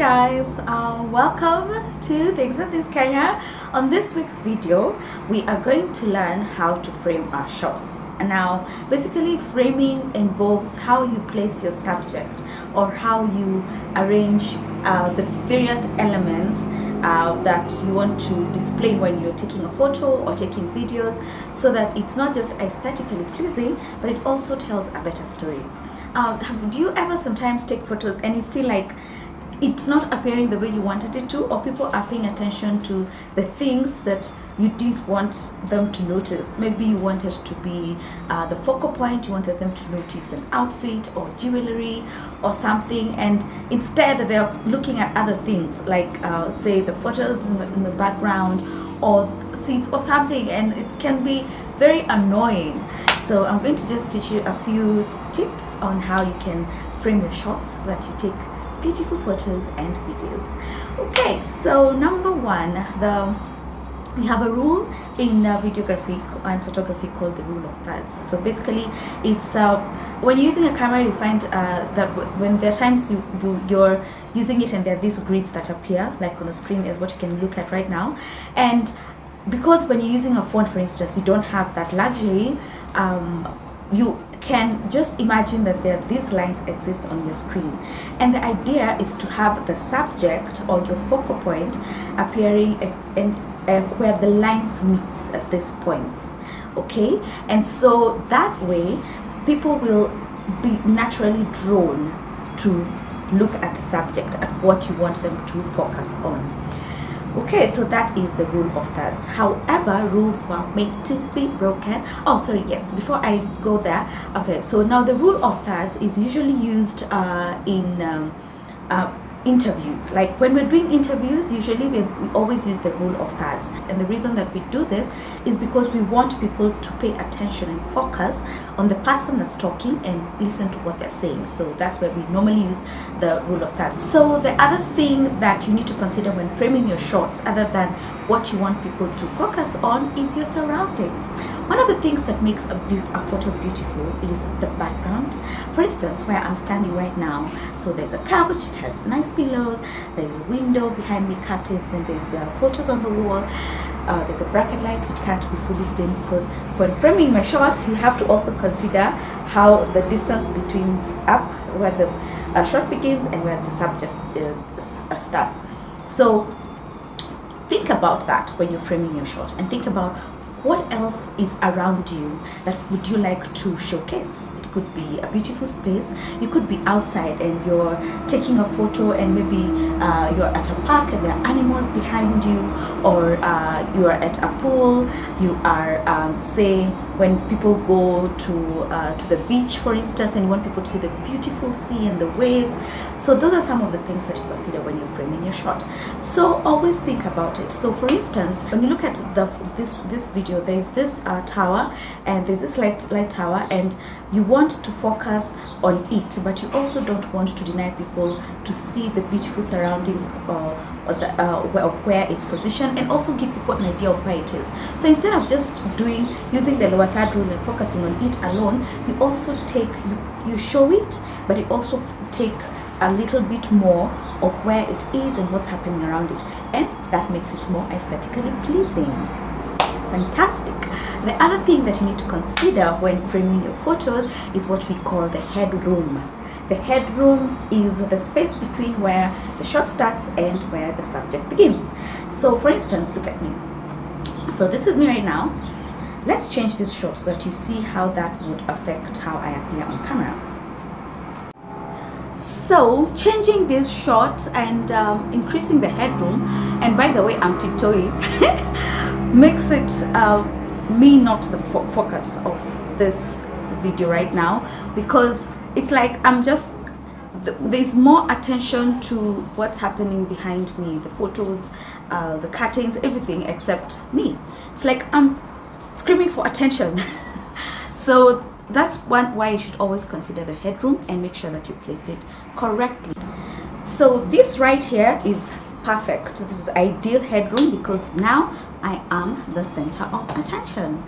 uh, welcome to Things and Things Kenya. On this week's video, we are going to learn how to frame our shots. Now, basically, framing involves how you place your subject or how you arrange uh, the various elements uh, that you want to display when you're taking a photo or taking videos so that it's not just aesthetically pleasing, but it also tells a better story. Uh, do you ever sometimes take photos and you feel like it's not appearing the way you wanted it to or people are paying attention to the things that you didn't want them to notice. Maybe you wanted to be uh, the focal point you wanted them to notice an outfit or jewelry or something and instead they're looking at other things like uh, say the photos in the, in the background or seats or something and it can be very annoying. So i'm going to just teach you a few tips on how you can frame your shots so that you take beautiful photos and videos. Okay so number one the we have a rule in uh, videography and photography called the rule of thirds. So basically it's uh, when you're using a camera you find uh, that when there are times you, you you're using it and there are these grids that appear like on the screen is what you can look at right now. And because when you're using a phone for instance you don't have that luxury um, you can just imagine that there these lines exist on your screen. And the idea is to have the subject or your focal point appearing in, uh, where the lines meet at these points okay? And so that way people will be naturally drawn to look at the subject at what you want them to focus on okay so that is the rule of thirds. However rules were made to be broken. Oh sorry yes before i go there okay so now the rule of thirds is usually used uh, in um, uh, interviews. Like when we're doing interviews usually we, we always use the rule of thirds. And the reason that we do this is because we want people to pay attention and focus on the person that's talking and listen to what they're saying. So that's where we normally use the rule of thirds. So the other thing that you need to consider when framing your shots other than what you want people to focus on is your surrounding one of the things that makes a, a photo beautiful is the background. For instance, where I'm standing right now, so there's a couch, it has nice pillows, there's a window behind me, curtains, then there's uh, photos on the wall. Uh, there's a bracket light which can't be fully seen because for framing my shot you have to also consider how the distance between up where the uh, shot begins and where the subject uh, starts so think about that when you're framing your shot and think about what else is around you that would you like to showcase? It could be a beautiful space. You could be outside and you're taking a photo and maybe uh, you're at a park and there are animals behind you or uh, you are at a pool. You are um, say when people go to uh, to the beach for instance and you want people to see the beautiful sea and the waves. So those are some of the things that you consider when you're framing your shot. So always think about it. So for instance when you look at the this this video there's this uh, tower and there's this light light tower and you want to focus on it but you also don't want to deny people to see the beautiful surroundings uh, the, uh, of where it's positioned and also give people an idea of where it is. So instead of just doing using the lower third rule and focusing on it alone you also take you, you show it but you also take a little bit more of where it is and what's happening around it. And that makes it more aesthetically pleasing. Fantastic. The other thing that you need to consider when framing your photos is what we call the headroom. The headroom is the space between where the shot starts and where the subject begins. So for instance look at me. So this is me right now let's change this shot so that you see how that would affect how I appear on camera. So changing this shot and um, increasing the headroom and by the way I'm tiptoeing makes it uh, me not the fo focus of this video right now because it's like I'm just th there's more attention to what's happening behind me the photos uh, the cuttings everything except me. It's like I'm screaming for attention. So that's one why you should always consider the headroom and make sure that you place it correctly. So this right here is perfect. This is ideal headroom because now I am the center of attention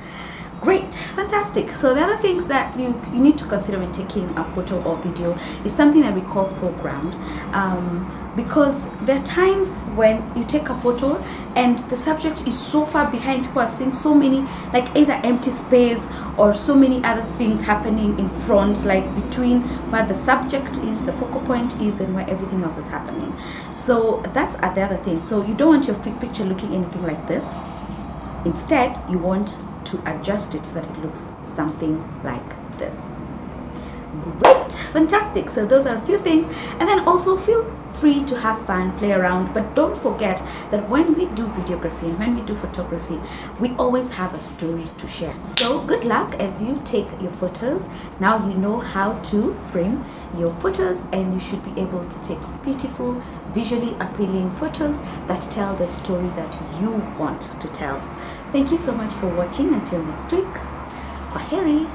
great fantastic. So the other things that you, you need to consider when taking a photo or video is something that we call foreground. Um, because there are times when you take a photo and the subject is so far behind people are seeing so many like either empty space or so many other things happening in front like between where the subject is the focal point is and where everything else is happening. So that's the other thing so you don't want your picture looking anything like this. Instead you want to adjust it so that it looks something like this. Great fantastic. So those are a few things. And then also feel free to have fun play around but don't forget that when we do videography and when we do photography we always have a story to share. So good luck as you take your photos. Now you know how to frame your photos and you should be able to take beautiful visually appealing photos that tell the story that you want to tell. Thank you so much for watching. Until next week kwaheri